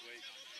week.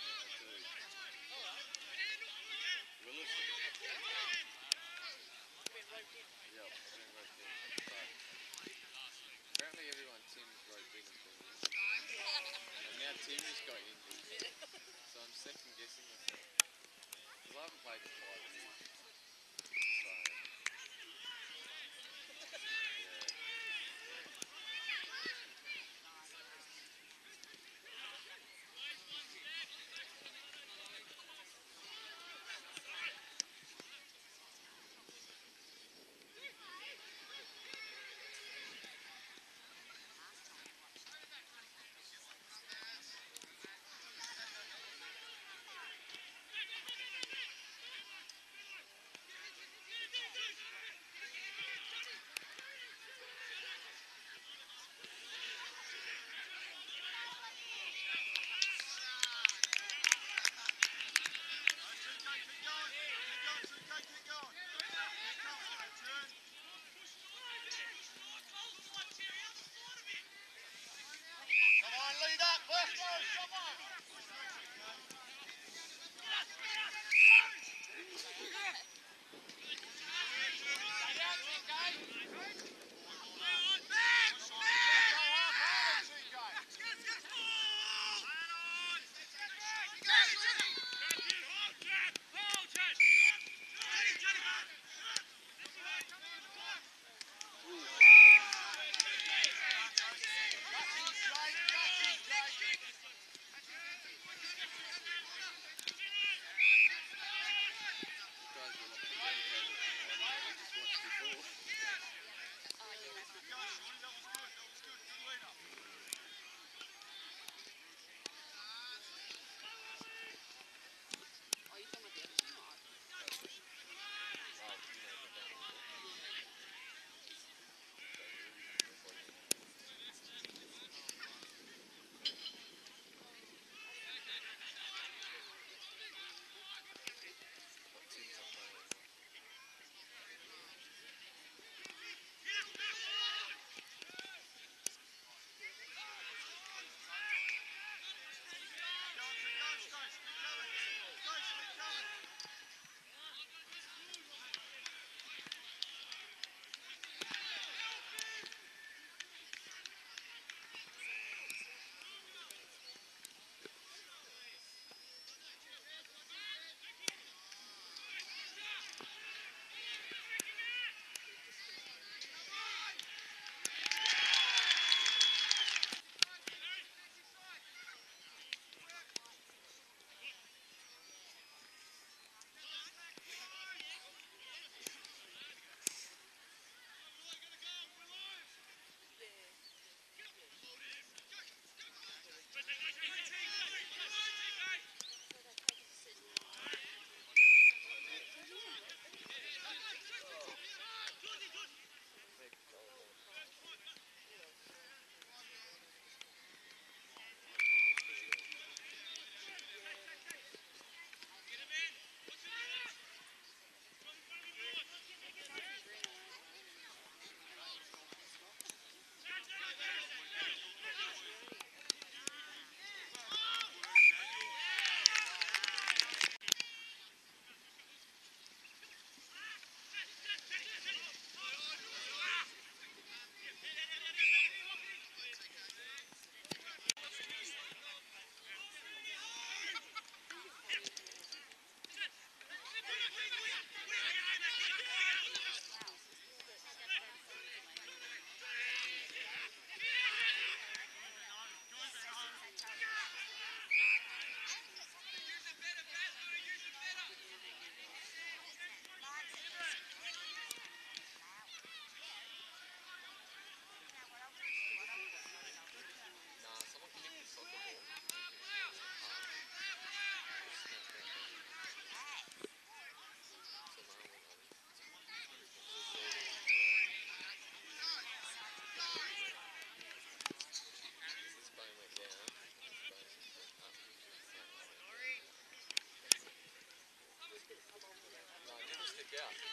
Yeah.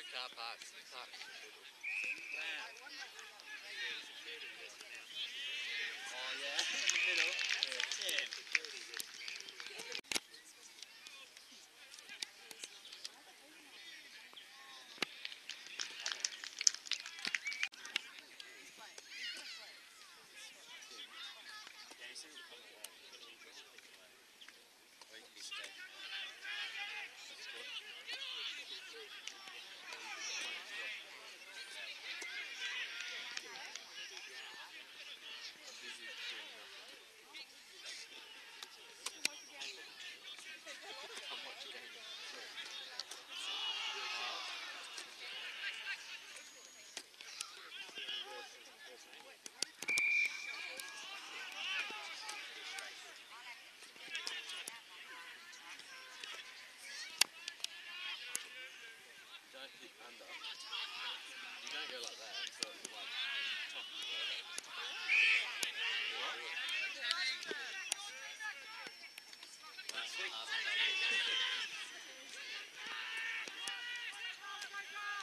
other car parks. parks. Oh yeah, in the middle. Yeah. yeah.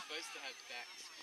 supposed to have backs.